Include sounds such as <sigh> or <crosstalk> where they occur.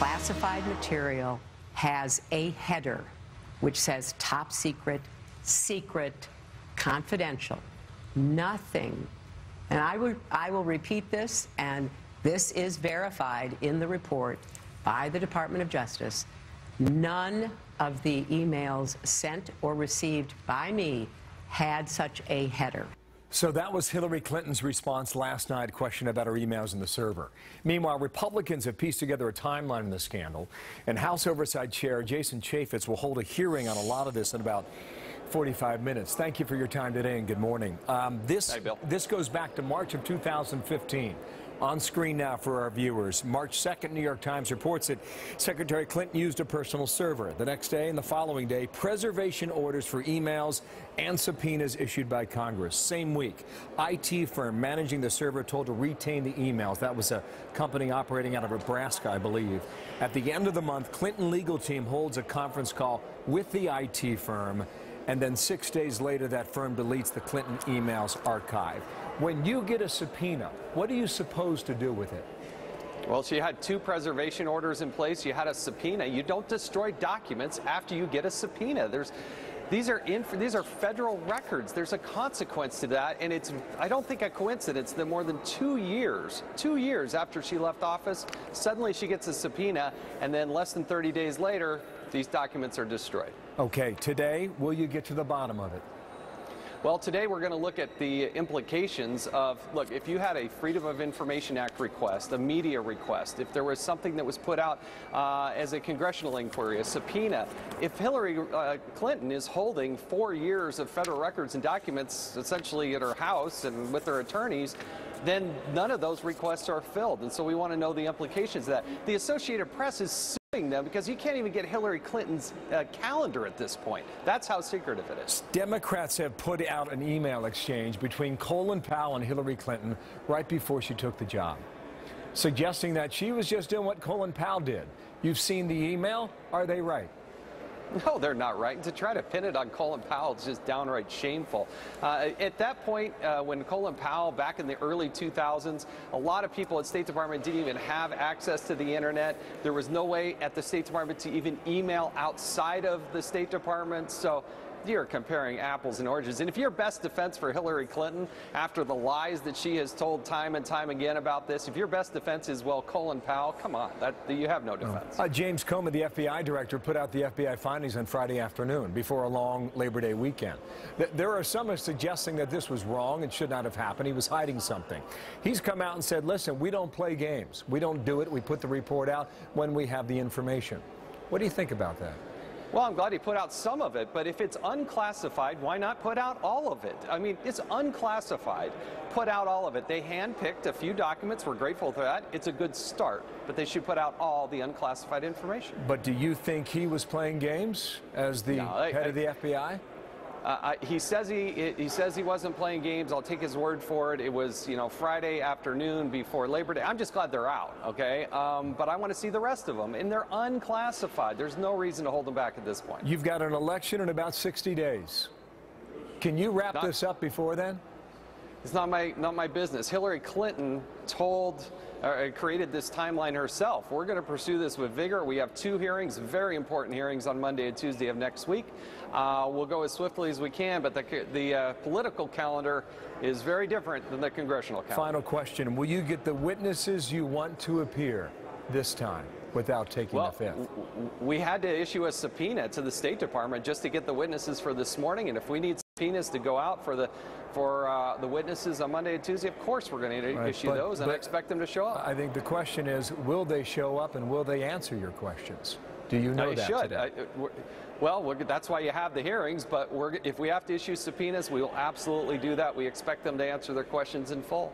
classified material has a header which says top secret, secret, confidential. Nothing. And I will, I will repeat this, and this is verified in the report by the Department of Justice. None of the emails sent or received by me had such a header. So that was Hillary Clinton's response last night, question about her emails in the server. Meanwhile, Republicans have pieced together a timeline in the scandal, and House Oversight Chair Jason Chaffetz will hold a hearing on a lot of this in about 45 minutes. Thank you for your time today and good morning. Um, this, Hi, Bill. this goes back to March of 2015. On screen now for our viewers. March 2nd, New York Times reports that Secretary Clinton used a personal server. The next day and the following day, preservation orders for emails and subpoenas issued by Congress. Same week, IT firm managing the server told to retain the emails. That was a company operating out of Nebraska, I believe. At the end of the month, Clinton legal team holds a conference call with the IT firm and then six days later, that firm deletes the Clinton emails archive. When you get a subpoena, what are you supposed to do with it? Well, she had two preservation orders in place. You had a subpoena. You don't destroy documents after you get a subpoena. There's these are these are federal records. There's a consequence to that, and it's I don't think a coincidence that more than two years, two years after she left office, suddenly she gets a subpoena, and then less than 30 days later, these documents are destroyed. Okay, today will you get to the bottom of it? Well, today we're going to look at the implications of, look, if you had a Freedom of Information Act request, a media request, if there was something that was put out uh, as a congressional inquiry, a subpoena, if Hillary uh, Clinton is holding four years of federal records and documents essentially at her house and with her attorneys, then none of those requests are filled. And so we want to know the implications of that. The Associated Press is them because you can't even get Hillary Clinton's uh, calendar at this point. That's how secretive it is. Democrats have put out an email exchange between Colin Powell and Hillary Clinton right before she took the job, suggesting that she was just doing what Colin Powell did. You've seen the email. Are they right? <laughs> No, they're not right. To try to pin it on Colin Powell is just downright shameful. Uh, at that point, uh, when Colin Powell, back in the early 2000s, a lot of people at State Department didn't even have access to the internet. There was no way at the State Department to even email outside of the State Department. So you're comparing apples and oranges. And if your best defense for Hillary Clinton, after the lies that she has told time and time again about this, if your best defense is, well, Colin Powell, come on, that, you have no defense. Uh, James Comey, the FBI director, put out the FBI findings on Friday afternoon before a long Labor Day weekend. There are some suggesting that this was wrong and should not have happened. He was hiding something. He's come out and said, listen, we don't play games. We don't do it. We put the report out when we have the information. What do you think about that? Well, I'm glad he put out some of it, but if it's unclassified, why not put out all of it? I mean, it's unclassified. Put out all of it. They handpicked a few documents. We're grateful for that. It's a good start, but they should put out all the unclassified information. But do you think he was playing games as the no, I, head I, of the FBI? Uh, he says he he says he wasn't playing games. I'll take his word for it. It was you know Friday afternoon before Labor Day. I'm just glad they're out, okay? Um, but I want to see the rest of them, and they're unclassified. There's no reason to hold them back at this point. You've got an election in about 60 days. Can you wrap Not, this up before then? It's not my not my business. Hillary Clinton told uh, created this timeline herself. We're going to pursue this with vigor. We have two hearings, very important hearings on Monday and Tuesday of next week. Uh, we'll go as swiftly as we can, but the, the uh, political calendar is very different than the congressional calendar. Final question. Will you get the witnesses you want to appear this time? without taking well, the fifth? We had to issue a subpoena to the State Department just to get the witnesses for this morning, and if we need subpoenas to go out for the for uh, the witnesses on Monday and Tuesday, of course we're going to right, issue but, those and I expect them to show up. I think the question is, will they show up and will they answer your questions? Do you know that should. I, well, that's why you have the hearings, but if we have to issue subpoenas, we will absolutely do that. We expect them to answer their questions in full.